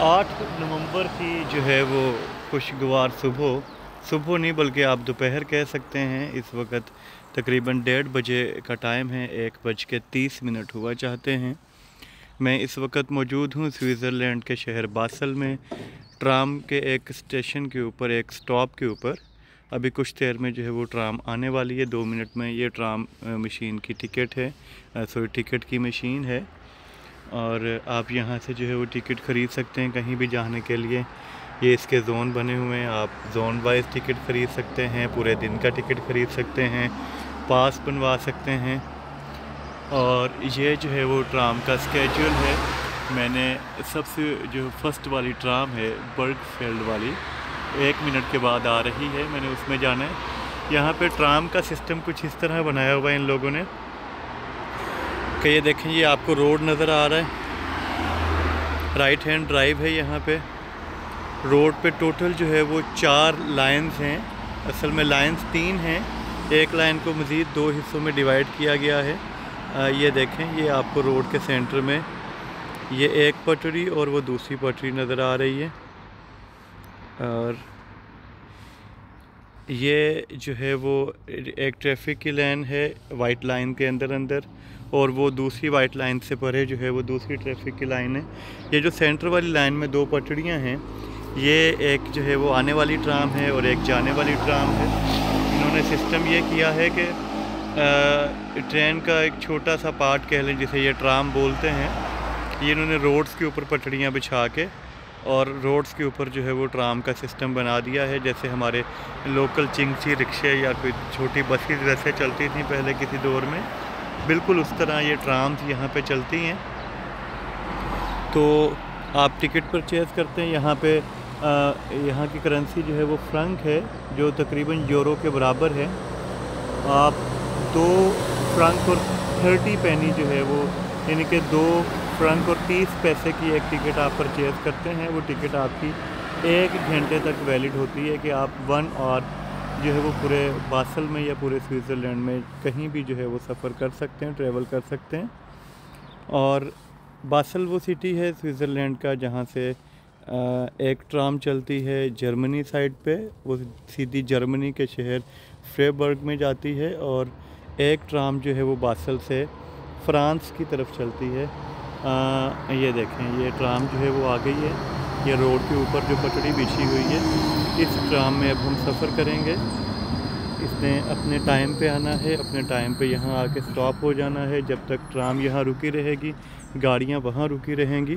आठ नवंबर की जो है वो खुशगवार सुबह। सुबह नहीं, बल्कि आप दोपहर कह सकते हैं। इस वक्त तकरीबन डेढ़ बजे का टाइम है, एक बज के तीस मिनट हुआ चाहते हैं। मैं इस वक्त मौजूद हूँ स्विट्ज़रलैंड के शहर बासल में। ट्राम के एक स्टेशन के ऊपर, एक स्टॉप के ऊपर। अभी कुछ देर में जो है वो ट्राम आने वाली है। दो मिनट में ये ट्राम मशीन की टिकट है। सॉरी, टिकट की मशीन है। और आप यहाँ से जो है वो टिकट ख़रीद सकते हैं कहीं भी जाने के लिए। ये इसके जोन बने हुए हैं। आप जोन वाइज टिकट ख़रीद सकते हैं, पूरे दिन का टिकट ख़रीद सकते हैं, पास बनवा सकते हैं। और ये जो है वो ट्राम का स्केजूल है। मैंने सबसे जो फ़र्स्ट वाली ट्राम है बर्ग फ़ील्ड वाली, एक मिनट के बाद आ रही है, मैंने उसमें जाना है। यहाँ पे ट्राम का सिस्टम कुछ इस तरह बनाया हुआ है इन लोगों ने। कि ये देखें ये आपको रोड नज़र आ रहा है। राइट हैंड ड्राइव है यहाँ पे। रोड पे टोटल जो है वो चार लाइंस हैं। असल में लाइंस तीन हैं। एक लाइन को मज़ीद दो हिस्सों में डिवाइड किया गया है। आ, ये देखें ये आपको रोड के सेंटर में। ये एक पटरी और वो दूसरी पटरी नज़र आ रही है। और ये जो है वो एक ट्रैफ़िक की लाइन है वाइट लाइन के अंदर अंदर, और वो दूसरी वाइट लाइन से परे जो है वो दूसरी ट्रैफ़िक की लाइन है। ये जो सेंटर वाली लाइन में दो पटड़ियाँ हैं, ये एक जो है वो आने वाली ट्राम है और एक जाने वाली ट्राम है। इन्होंने सिस्टम ये किया है कि ट्रेन का एक छोटा सा पार्ट कह लें, जिसे ये ट्राम बोलते हैं, ये इन्होंने रोड्स के ऊपर पटड़ियाँ बिछा के और रोड्स के ऊपर जो है वो ट्राम का सिस्टम बना दिया है, जैसे हमारे लोकल चिंगची रिक्शे या कोई छोटी बसेज वैसे चलती थी पहले किसी दौर में। बिल्कुल उस तरह ये ट्राम्स यहाँ पे चलती हैं। तो आप टिकट परचेज़ करते हैं, यहाँ पे यहाँ की करेंसी जो है वो फ्रंक है, जो तकरीबन यूरो के बराबर है। आप दो फ्रंक और थर्टी पैनी जो है वो, यानी कि दो फ्रंक और तीस पैसे की एक टिकट आप परचेज़ करते हैं, वो टिकट आपकी एक घंटे तक वैलिड होती है कि आप वन और जो है वो पूरे बासल में या पूरे स्विट्ज़रलैंड में कहीं भी जो है वो सफ़र कर सकते हैं ट्रैवल कर सकते हैं। और बासल वो सिटी है स्विट्ज़रलैंड का जहाँ से एक ट्राम चलती है जर्मनी साइड पे, वो सीधी जर्मनी के शहर फ्रेबर्ग में जाती है और एक ट्राम जो है वो बासल से फ्रांस की तरफ़ चलती है। आ, ये देखें ये ट्राम जो है वो आ गई है। ये रोड के ऊपर जो पटड़ी बिछी हुई है इस ट्राम में अब हम सफ़र करेंगे। इसने अपने टाइम पे आना है अपने टाइम पे यहाँ आके स्टॉप हो जाना है। जब तक ट्राम यहाँ रुकी रहेगी गाड़ियाँ वहाँ रुकी रहेंगी।